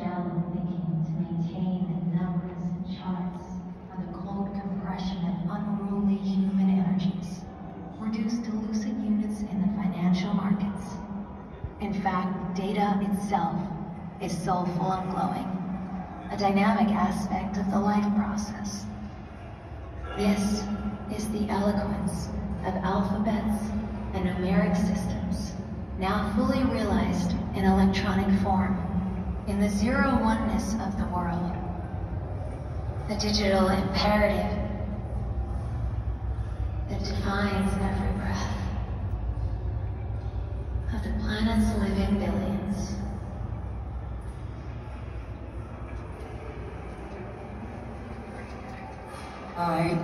shell of thinking to maintain the numbers and charts are the cold compression of unruly human energies, reduced to lucid units in the financial markets. In fact, data itself is soulful and glowing, a dynamic aspect of the life process. This is the eloquence of alphabets and numeric systems, now fully realized in electronic form, in the zero oneness of the world. The digital imperative that defines every breath of the planet's living billions. I